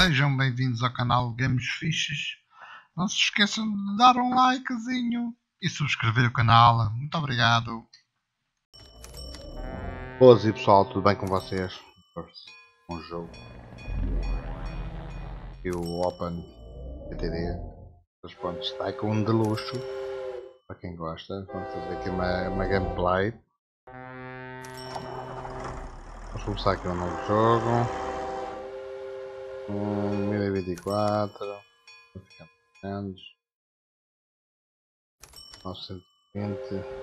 Sejam bem-vindos ao canal Games Fiches. Não se esqueçam de dar um likezinho e subscrever o canal. Muito obrigado. Boas e pessoal, tudo bem com vocês? Um jogo. E o Open GTD. Mas pronto, está com um de luxo. Para quem gosta, vamos fazer aqui uma, uma gameplay. Vamos começar aqui um novo jogo. 1024 ficamos grandes 920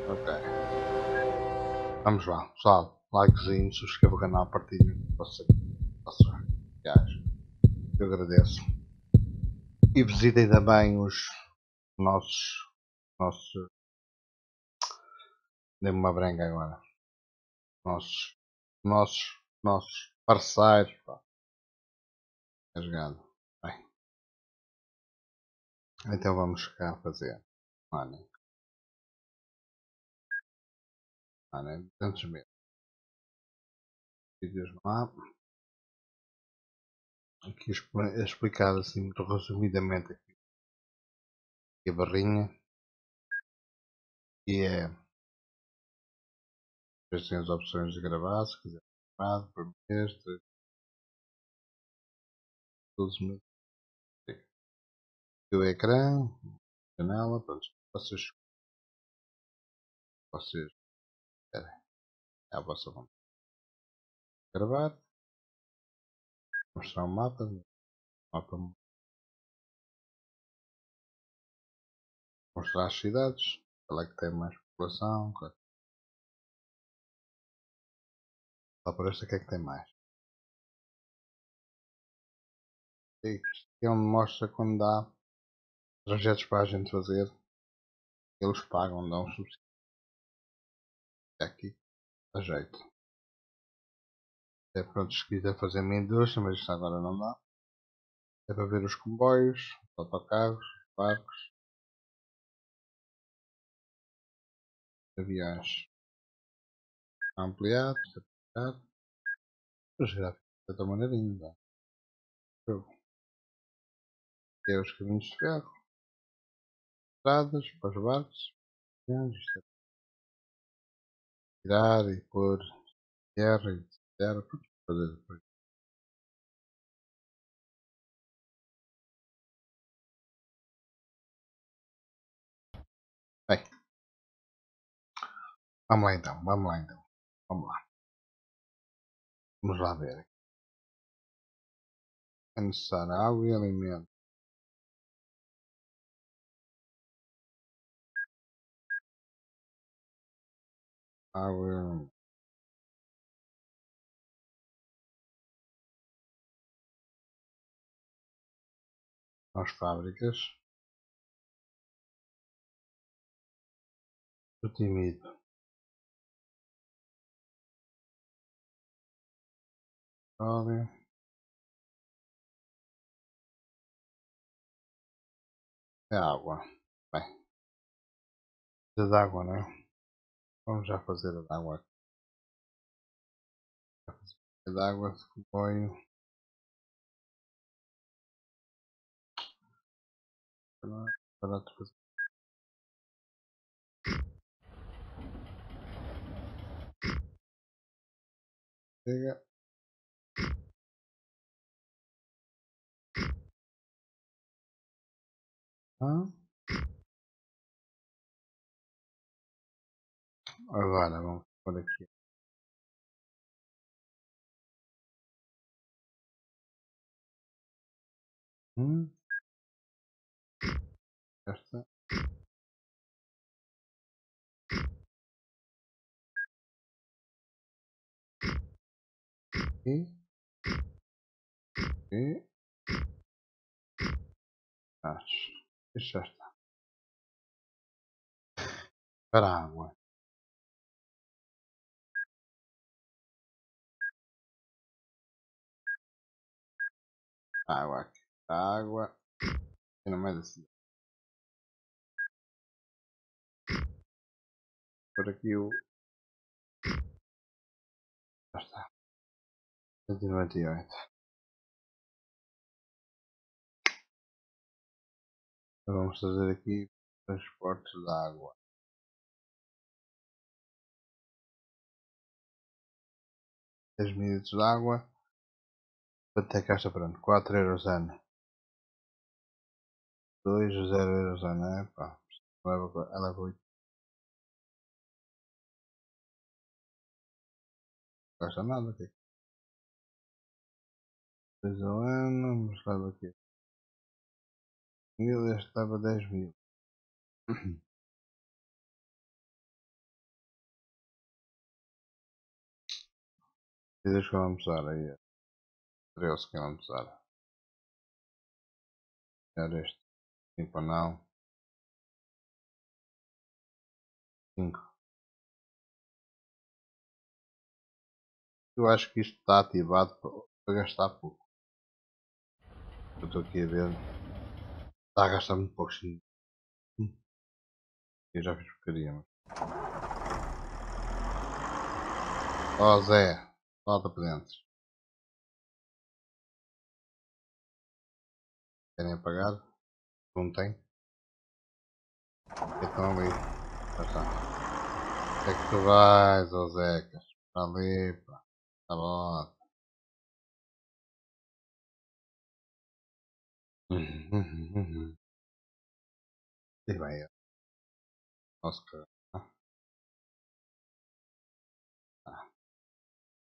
ok. Vamos lá pessoal likezinho subscreva o canal partilhe você gajos eu agradeço. E visitem também os nossos nossos dê-me uma branca agora. Nossos nossos nossos parceiros pá jogado. Bem. Então vamos cá fazer money. Money, 200 mil. Vídeos lá. Aqui explicado assim muito resumidamente aqui. aqui a barrinha. E é. Depois tem as opções de gravar, se quiser gravado, por 12 mil. O ecrã, janela, pronto, vocês, vocês é a vossa vontade. Gravar, mostrar o mapa, mapa mostrar as cidades, qual é que tem mais população, qual... só por esta que é que tem mais. É onde mostra quando dá trajetos para a gente fazer. Eles pagam, dão um subsídio. É aqui, a jeito. É pronto, se quiser fazer minha indústria, mas isto agora não dá. É para ver os comboios, autocarros, barcos, aviões. Ampliado, ampliado. Os gráficos de outra maneirinha. Jogo é os caminhos de ferro, estradas para os barcos, tirar e pôr terra e terra para fazer depois. Bem, vamos lá então, vamos lá então, vamos lá. Vamos lá ver. É necessário água e alimento. Água às fábricas. O tímido óleo é água. Bem precisa de água não é? Vamos já fazer a d'água. A d'água de comboio. Para fazer. Chega. Ah. Agora vamos por aqui. Hum. Esta. E. E. Acho. Deixa estar. Para a água. Água aqui. Água. E não meio da cidade. Por aqui o. Já está. 198. Agora então vamos fazer aqui transportes de água. Três minutos de água. Quanto é que esta pronto? 4 euros ano. 2, 0 euros ano. É pá. Ela leva 8. Não gasta nada aqui. 2 ao ano. Mas leva aqui. Mil, este leva 10 mil. Dias km hora aí. 13 km hora. Era este. 5 não. 5. Eu acho que isto está ativado para gastar pouco. Eu estou aqui a ver. Está a gastar muito pouco. Eu já fiz porcaria, mas. Oh, Zé. Volta para dentro. Querem apagar? Não tem? Então ali. Já está. É que tu vais, ô Zecas. Para ali, pá. Tá bom. E bem, nosso carro.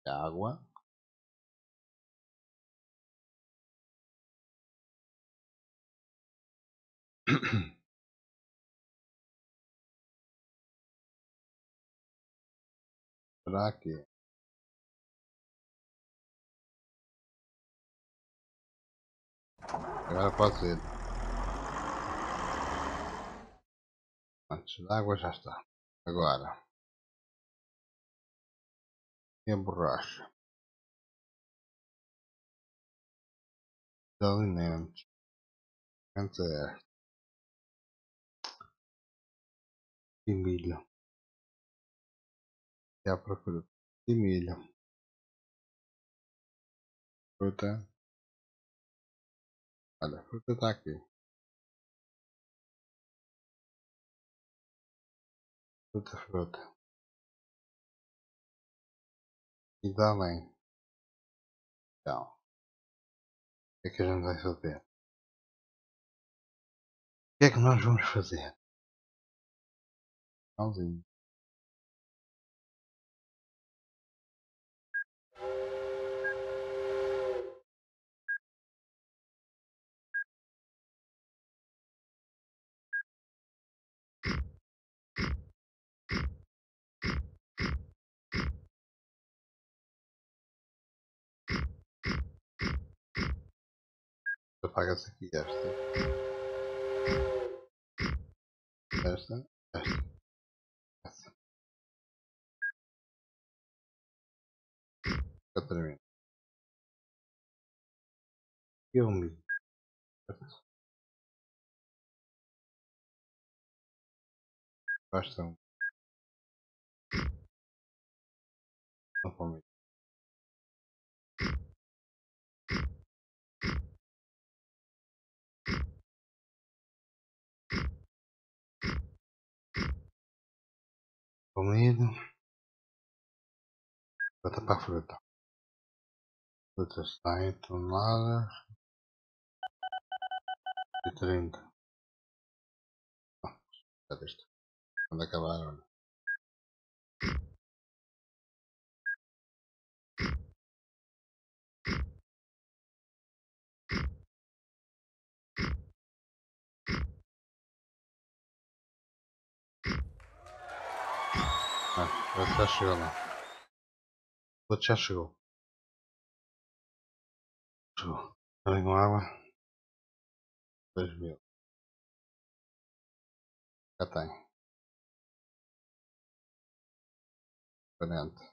água Será que agora pode ser. Antes da água já está. Agora. E a borracha. De alimentos. Esta e milho. E a procura. De milho. Fruta. Olha a fruta está aqui. Fruta fruta. E dá bem. Então, o que é que a gente vai fazer? O que é que nós vamos fazer? Finalzinho. apaga-se aqui esta. Esta, esta. Essa. Já termino. E o milho. Basta um. Não comigo. Comida fruta para fruta. Frutas 100 toneladas e 30 ah, já deste quando acabar já chegou lá. Outro já chegou. Chegou. Com água. 2 mil. Já. 40.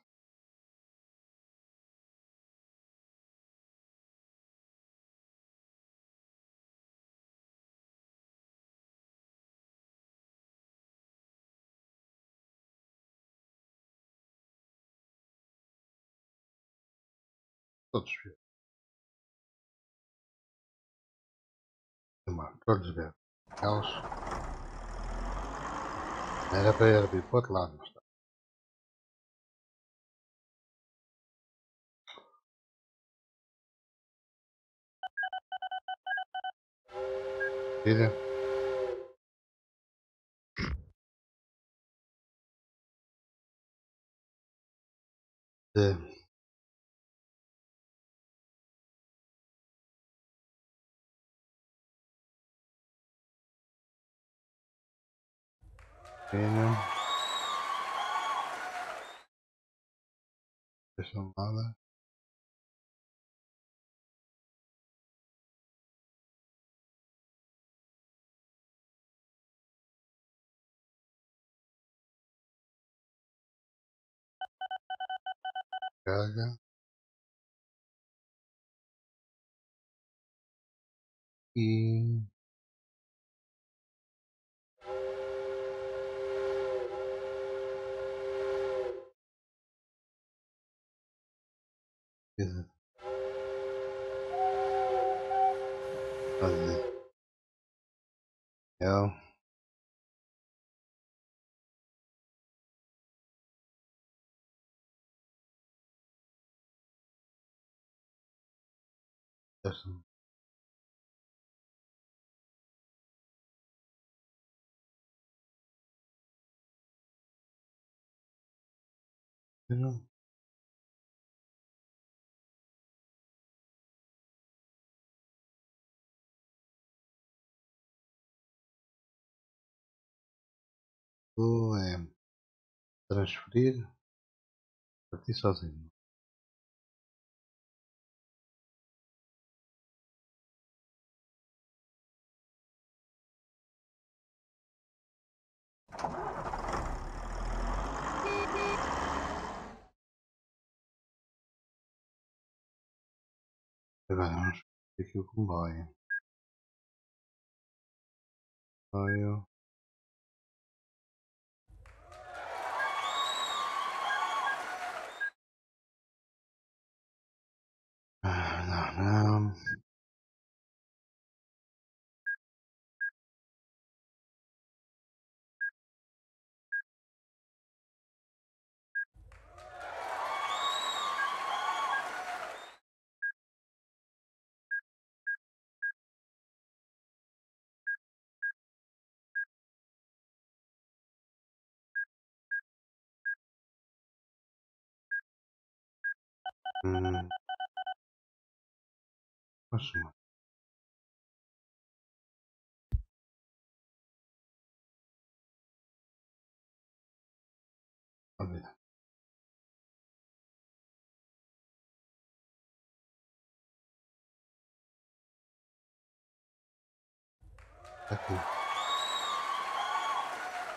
atmosphere my drugs back house. And up there to be put lot and stuff. See there? The Deixa nada. Carga. E. Beleza. Fazer. Eu. Deixa. Não. Vou é transferir. Partir sozinho. Agora vamos aqui o comboio. Comboio. Ah, não, não. Hum. Posso não. Olha. Aqui.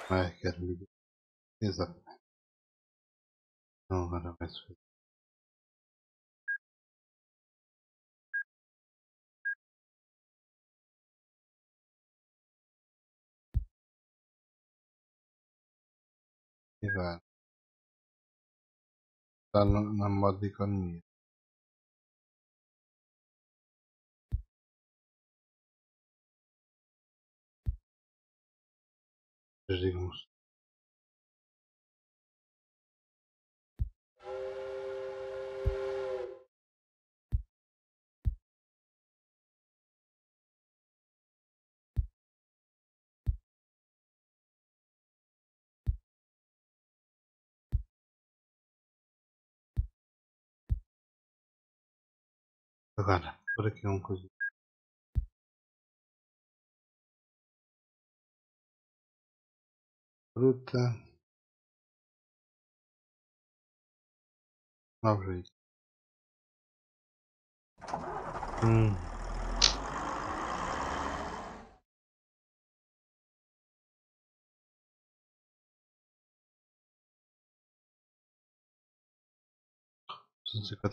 Ai, quero me. Exato. E vai. Está no, na modo de economia. Digamos. Agora, por aqui uma coisa. Fruta. Ver isso. Hum.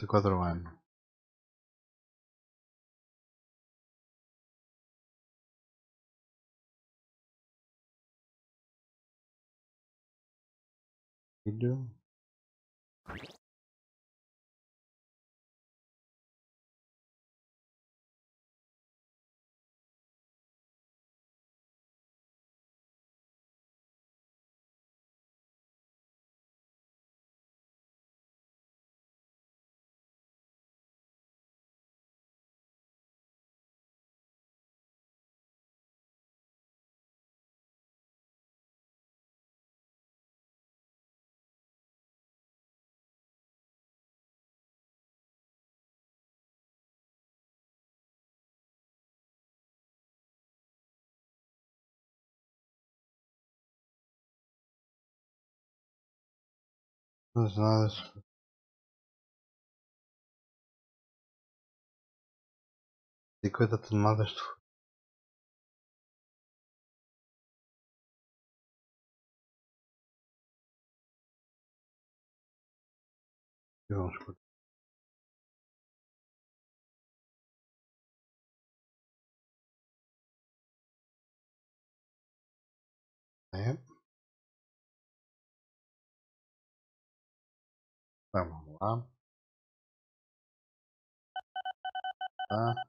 Quatro anos. you do. Toneladas. 50 toneladas de E vamos por É. Vamos lá. Tá.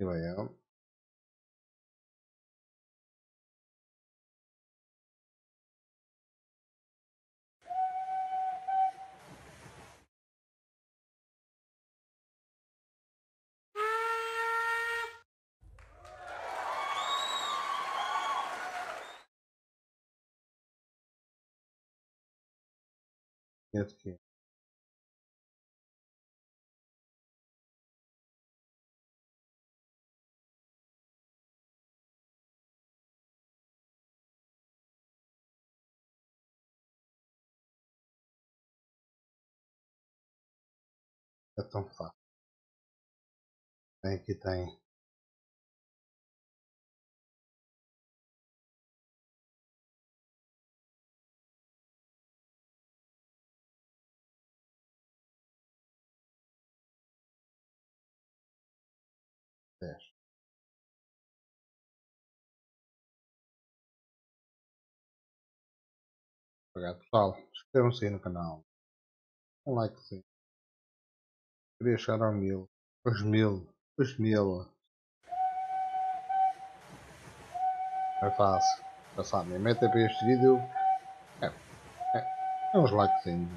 E vai eu. Aqui. É tão fácil. Tem aqui tem. Dez. Obrigado pessoal. Inscrevam-se aí no canal. Um likezinho. Queria chegar ao mil. Os mil. Os mil. É fácil. Já sabem. Metem para este vídeo. É. É. É uns likezinhos.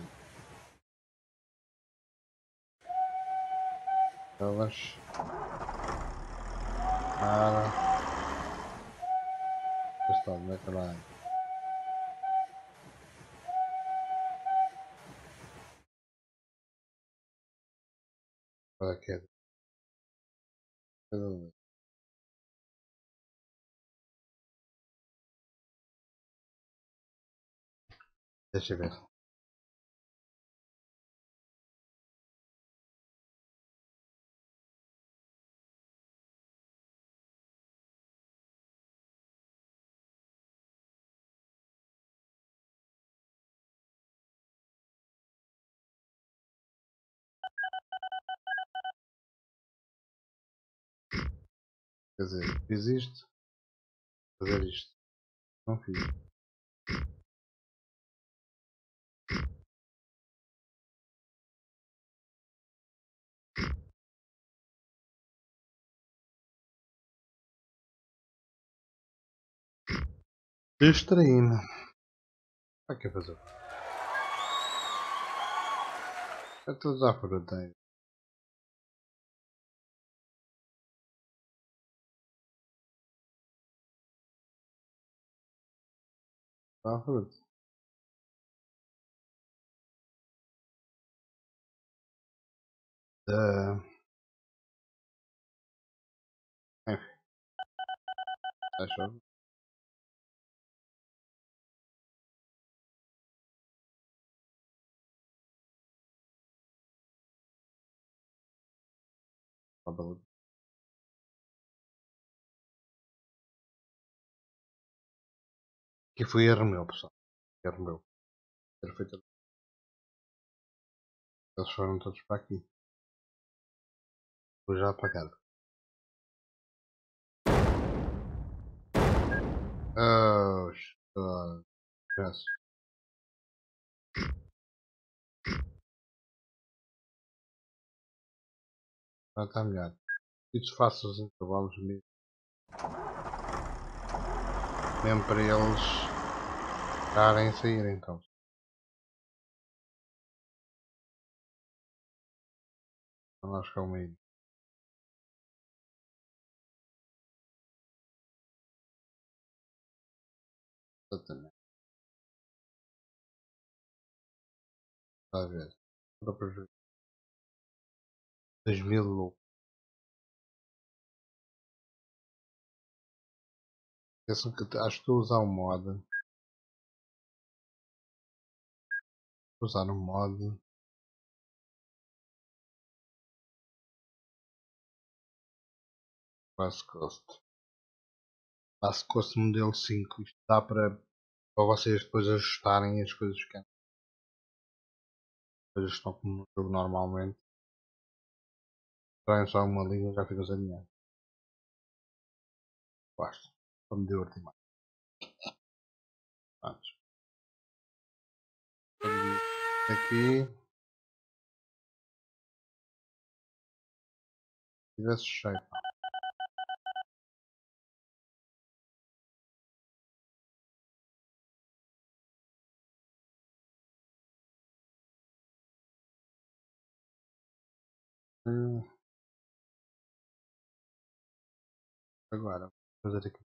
Elas. Nada. Está de caralho. Paraquedas. Cada Deixa eu ver. Quer dizer, fiz isto. Fazer isto. Não fiz. Distraí-me. Que fazer? É tudo à fruta. À fruta. Da... Enfim. Achou? Que foi erro meu, pessoal. Erro meu. Ter feito. Eles foram todos para aqui. Vou já apagar. Oh, oh, yes. Já está melhor. Isso faço os intervalos mesmo. Mesmo para eles entrarem e saírem então. Vamos lá chegar ao meio. Exatamente. Está a ver. Para prejuízo. 2000 louco. Acho que estou a usar o mod. Usar o mod. West Coast West Coast modelo 5 isto dá para, para vocês depois ajustarem as coisas que as coisas estão como no jogo normalmente. Traem só uma linha já fica sem dinheiro. Basta me divertir mais Pronto. aqui tivesse cheio Hum. Agora, vou fazer aqui.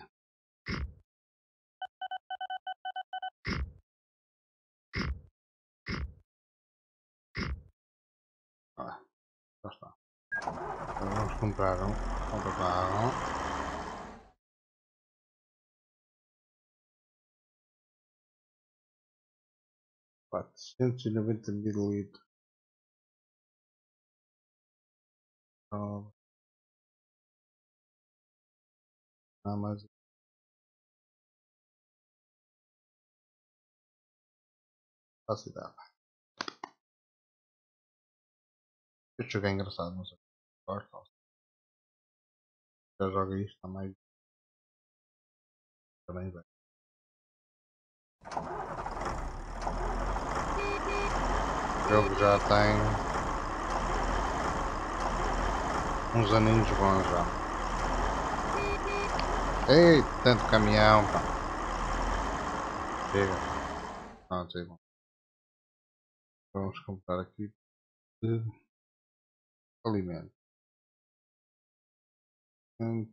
vamos comprar um. Comprar um. Quatrocentos e noventa mililitros. Oh. Ah, mas faço ideia. Este jogo é engraçado, não sei. Já joga isto também. Também bem. O jogo já tem uns aninhos bons já. Ei, tanto caminhão, pá. Chega. Não, chega. Vamos comprar aqui de alimento. and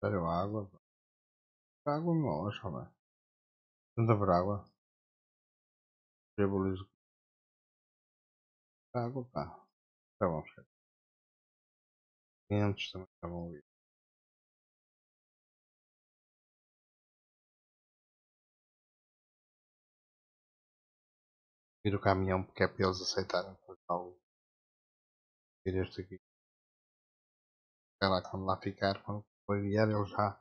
Sério, água? Água não, deixa eu ver. Tanta por água. Diabolizo. Água, pá. Tá bom, chefe. 500 também tá bom. vir o caminhão porque é para eles aceitarem depois algo. Vir este aqui. Sei lá, quando lá ficar, quando foi vier, eu já,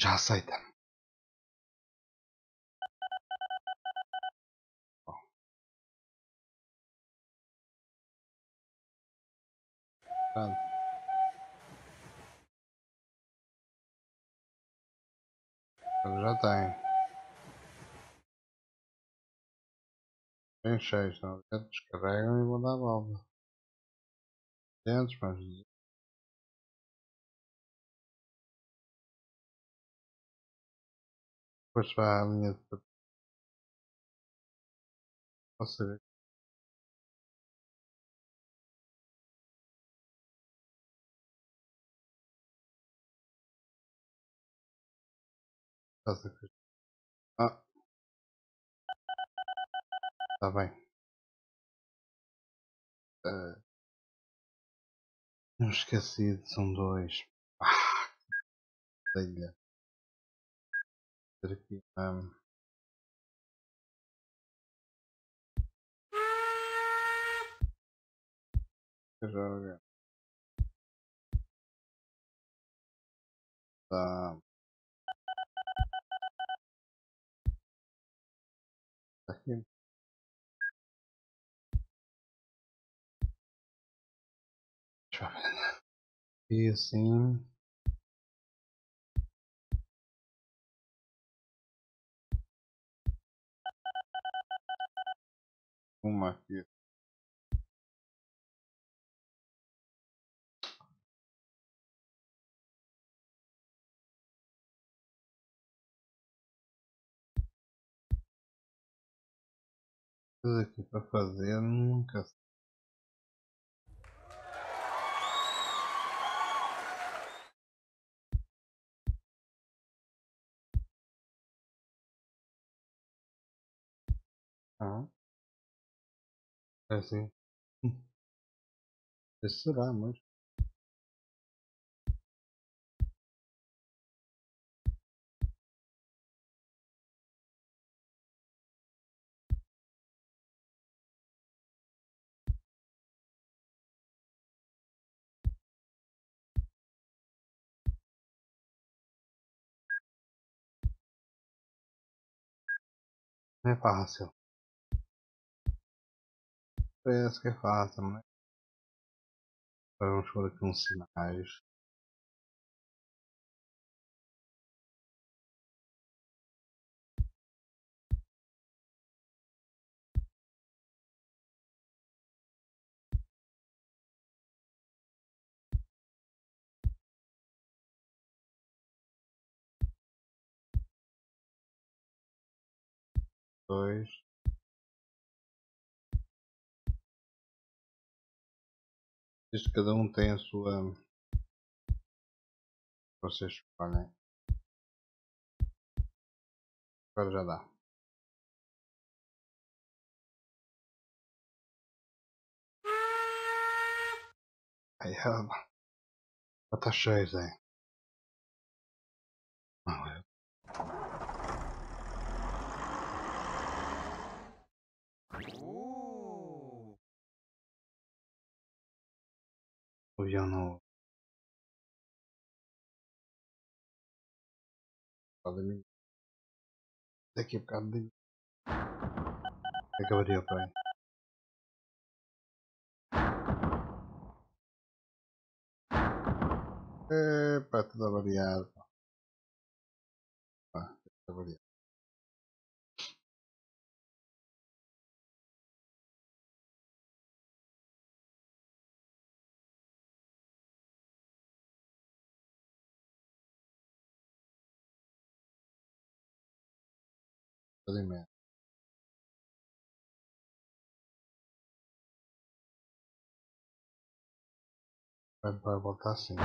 já aceita. Bom. Já tem. Tem 6, 900, descarregam e vão dar a volta. 200 mais 200. depois vá à linha de papel. Posso saber. Ah. Está bem. Uh, não esqueci, são dois. Ah, ilha. zerknívám. Žalga. Tam. Zachím. Čo? Písim. Uma aqui. Tudo aqui para fazer nunca sei. Ah. É assim. Esse será, mas. Não é fácil. Parece que é fácil, mas. Vamos por aqui uns sinais. Dois. Isto cada um tem a sua. Vocês escolhem. Agora já dá. Aí ela. Já tá cheio, Zé. Não, é. O avião não. Pode mim. Daqui a bocado de. Acabaria bem. Epa, tudo avariado. Pá, tudo avariado. Alimento. Vai, vai voltar assim.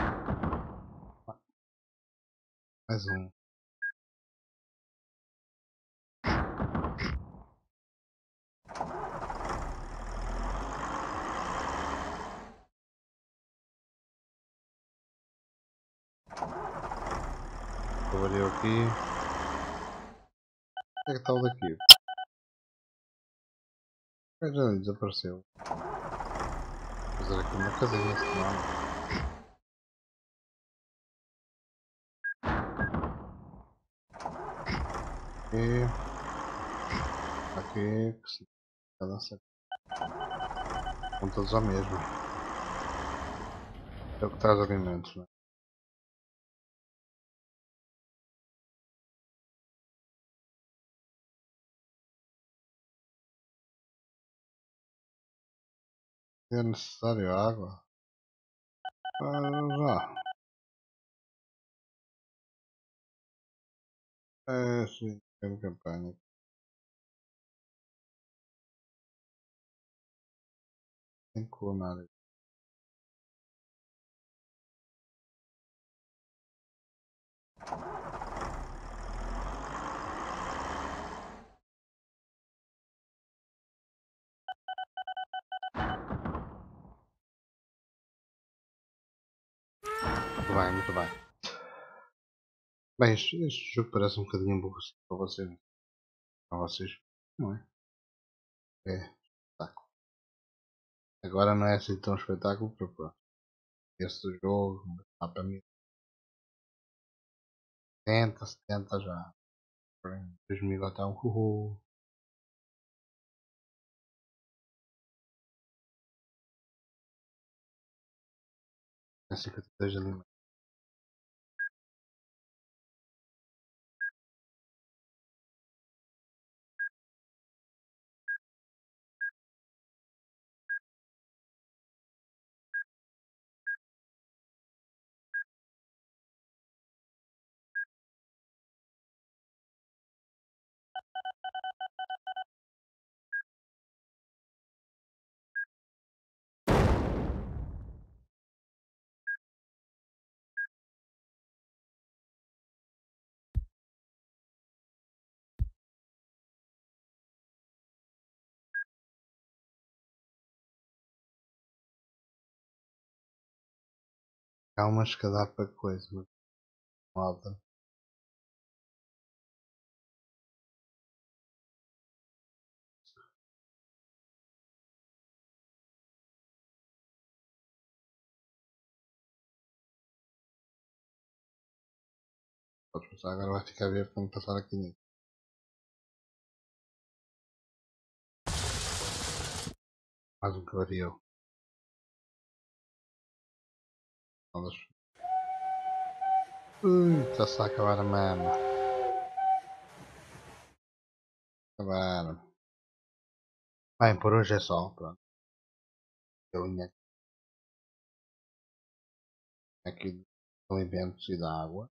Mais um. Trabalhou aqui. Onde é que está o daqui? É, Já desapareceu. Vou fazer aqui uma casinha, senão. Aqui. Aqui. que se- set. São todos a mesma. É o que traz alimentos, né? É necessário água? Ah, já. É, sim. Tem campanha. Tem que clonar isso. Muito bem, muito bem. Bem, este, este jogo parece um bocadinho aborrecido para vocês. Para vocês, não é? É, espetáculo. Agora não é assim tão espetáculo porque pronto. Esse jogo está para mim 70, 70 já. Em 2000 até um uhul. É 52 ali. Há uma escada para coisa, mas moda. Pode passar, agora vai ficar verde quando passar aqui nisso. Mais um cavario. Vamos. Ui, está-se a acabar a mama. Acabar. Bem, por hoje é só, pronto. Eu vinha aqui de alimentos e da água.